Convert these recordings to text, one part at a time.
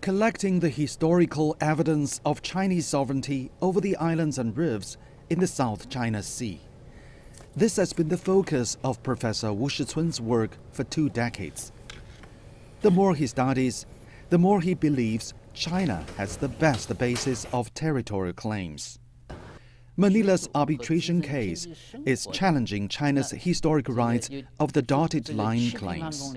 collecting the historical evidence of Chinese sovereignty over the islands and reefs in the South China Sea. This has been the focus of Professor Wu Shicun's work for two decades. The more he studies, the more he believes China has the best basis of territorial claims. Manila's arbitration case is challenging China's historic rights of the dotted line claims.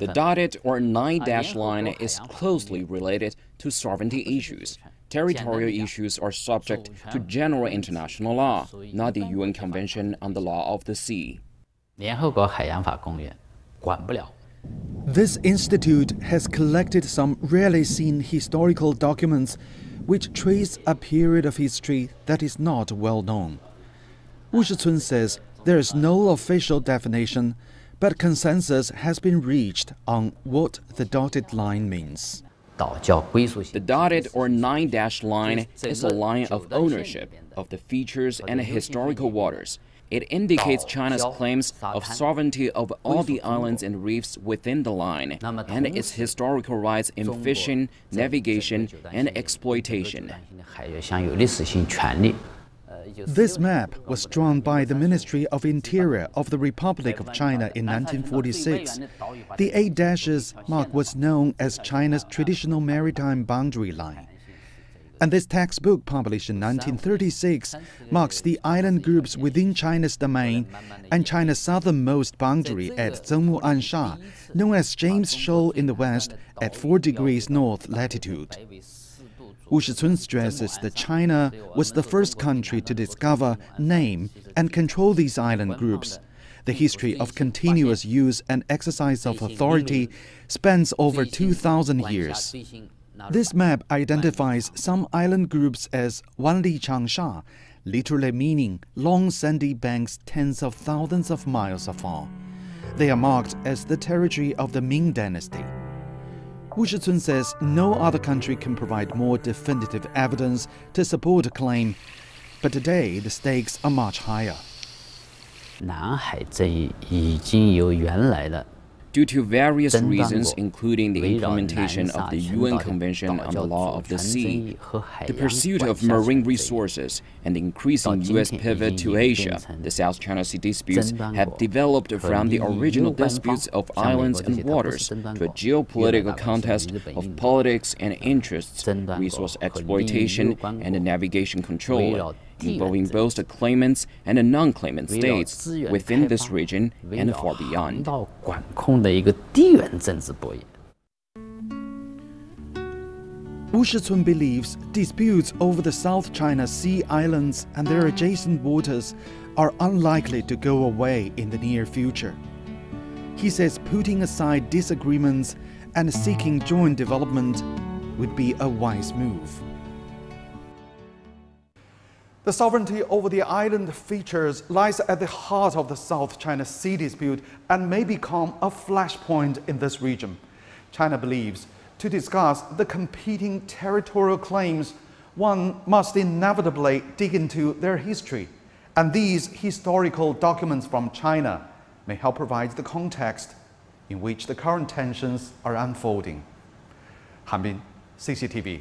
The dotted or nine dash line is closely related to sovereignty issues. Territorial issues are subject to general international law, not the UN Convention on the Law of the Sea. This institute has collected some rarely seen historical documents which trace a period of history that is not well known. Wu Shicun says there is no official definition, but consensus has been reached on what the dotted line means. The dotted or nine dash line is a line of ownership of the features and historical waters. It indicates China's claims of sovereignty of all the islands and reefs within the line, and its historical rights in fishing, navigation, and exploitation. This map was drawn by the Ministry of Interior of the Republic of China in 1946. The eight dashes mark what's known as China's traditional maritime boundary line. And this textbook, published in 1936, marks the island groups within China's domain and China's southernmost boundary at Zengmu Ansha, known as James Shoal in the west at 4 degrees north latitude. Wu Shicun stresses that China was the first country to discover, name, and control these island groups. The history of continuous use and exercise of authority spans over 2,000 years. This map identifies some island groups as Wanli Changsha, literally meaning long sandy banks tens of thousands of miles afar. They are marked as the territory of the Ming Dynasty. Wu Shicun says no other country can provide more definitive evidence to support a claim, but today the stakes are much higher. 南海这一已经由原来的 Due to various reasons, including the implementation of the UN Convention on the Law of the Sea, the pursuit of marine resources, and the increasing U.S. pivot to Asia, the South China Sea disputes have developed from the original disputes of islands and waters to a geopolitical contest of politics and interests, resource exploitation, and navigation control involving both the claimants and the non-claimant states within this region and far beyond. Wu Shicun believes disputes over the South China Sea islands and their adjacent waters are unlikely to go away in the near future. He says putting aside disagreements and seeking joint development would be a wise move. The sovereignty over the island features lies at the heart of the South China Sea dispute and may become a flashpoint in this region. China believes to discuss the competing territorial claims, one must inevitably dig into their history. And these historical documents from China may help provide the context in which the current tensions are unfolding. Han Bin, CCTV.